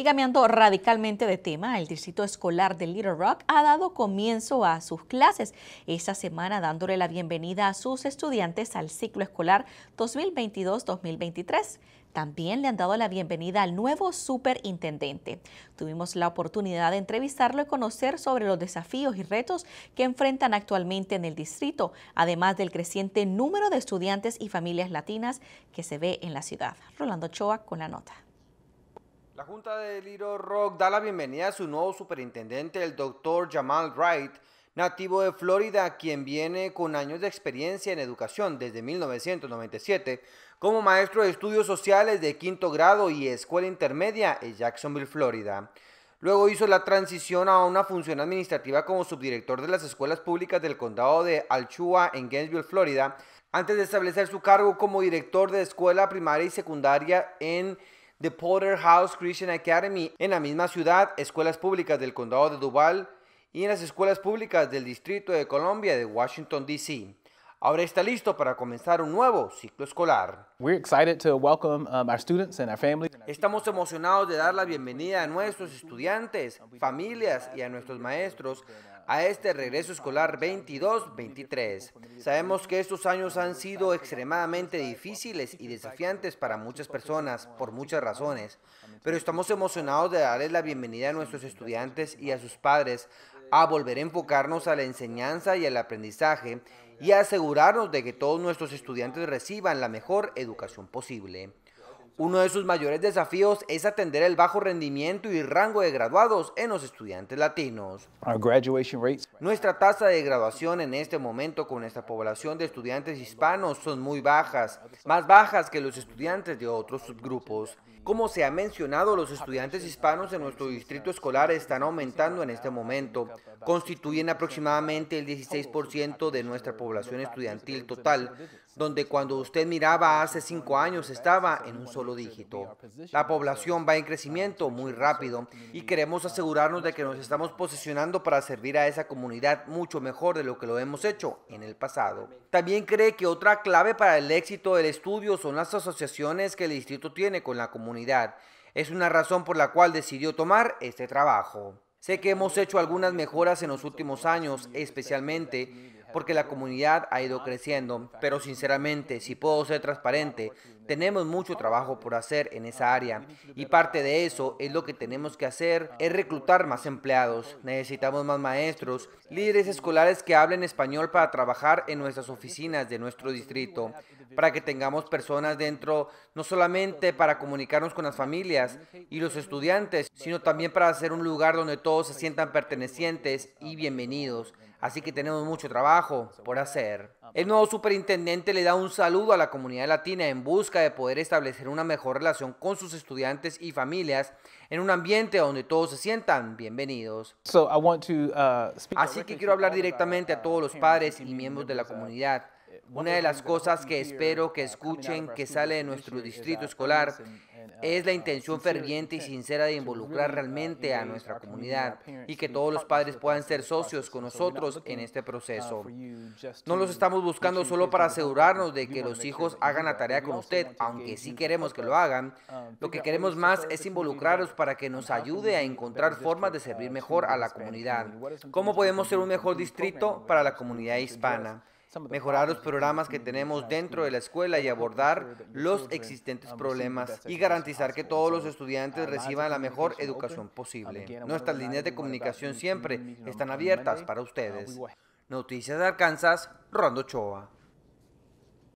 Y cambiando radicalmente de tema, el distrito escolar de Little Rock ha dado comienzo a sus clases esta semana dándole la bienvenida a sus estudiantes al ciclo escolar 2022-2023. También le han dado la bienvenida al nuevo superintendente. Tuvimos la oportunidad de entrevistarlo y conocer sobre los desafíos y retos que enfrentan actualmente en el distrito, además del creciente número de estudiantes y familias latinas que se ve en la ciudad. Rolando Choa con la nota. La Junta de Little Rock da la bienvenida a su nuevo superintendente, el doctor Jamal Wright, nativo de Florida, quien viene con años de experiencia en educación desde 1997 como maestro de estudios sociales de quinto grado y escuela intermedia en Jacksonville, Florida. Luego hizo la transición a una función administrativa como subdirector de las escuelas públicas del condado de Alchua en Gainesville, Florida, antes de establecer su cargo como director de escuela primaria y secundaria en The House Christian Academy en la misma ciudad, escuelas públicas del condado de Duval y en las escuelas públicas del Distrito de Columbia de Washington, D.C. Ahora está listo para comenzar un nuevo ciclo escolar. Estamos emocionados de dar la bienvenida a nuestros estudiantes, familias y a nuestros maestros a este regreso escolar 22-23. Sabemos que estos años han sido extremadamente difíciles y desafiantes para muchas personas por muchas razones, pero estamos emocionados de darles la bienvenida a nuestros estudiantes y a sus padres a volver a enfocarnos a la enseñanza y al aprendizaje y asegurarnos de que todos nuestros estudiantes reciban la mejor educación posible. Uno de sus mayores desafíos es atender el bajo rendimiento y rango de graduados en los estudiantes latinos. Nuestra tasa de graduación en este momento con nuestra población de estudiantes hispanos son muy bajas, más bajas que los estudiantes de otros subgrupos. Como se ha mencionado, los estudiantes hispanos en nuestro distrito escolar están aumentando en este momento. Constituyen aproximadamente el 16% de nuestra población estudiantil total, donde cuando usted miraba hace cinco años estaba en un solo dígito. La población va en crecimiento muy rápido y queremos asegurarnos de que nos estamos posicionando para servir a esa comunidad mucho mejor de lo que lo hemos hecho en el pasado. También cree que otra clave para el éxito del estudio son las asociaciones que el distrito tiene con la comunidad. Es una razón por la cual decidió tomar este trabajo. Sé que hemos hecho algunas mejoras en los últimos años, especialmente porque la comunidad ha ido creciendo, pero sinceramente, si puedo ser transparente, tenemos mucho trabajo por hacer en esa área y parte de eso es lo que tenemos que hacer, es reclutar más empleados. Necesitamos más maestros, líderes escolares que hablen español para trabajar en nuestras oficinas de nuestro distrito, para que tengamos personas dentro, no solamente para comunicarnos con las familias y los estudiantes, sino también para hacer un lugar donde todos se sientan pertenecientes y bienvenidos. Así que tenemos mucho trabajo por hacer. El nuevo superintendente le da un saludo a la comunidad latina en busca de poder establecer una mejor relación con sus estudiantes y familias en un ambiente donde todos se sientan bienvenidos. Uh, Así que quiero hablar directamente a todos los padres y miembros de la comunidad. Una de las cosas que espero que escuchen que sale de nuestro distrito escolar es la intención ferviente y sincera de involucrar realmente a nuestra comunidad y que todos los padres puedan ser socios con nosotros en este proceso. No los estamos buscando solo para asegurarnos de que los hijos hagan la tarea con usted, aunque sí queremos que lo hagan. Lo que queremos más es involucrarlos para que nos ayude a encontrar formas de servir mejor a la comunidad. ¿Cómo podemos ser un mejor distrito para la comunidad hispana? Mejorar los programas que tenemos dentro de la escuela y abordar los existentes problemas y garantizar que todos los estudiantes reciban la mejor educación posible. Nuestras líneas de comunicación siempre están abiertas para ustedes. Noticias de Arkansas, Rondo Choa.